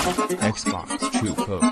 Xbox True Code.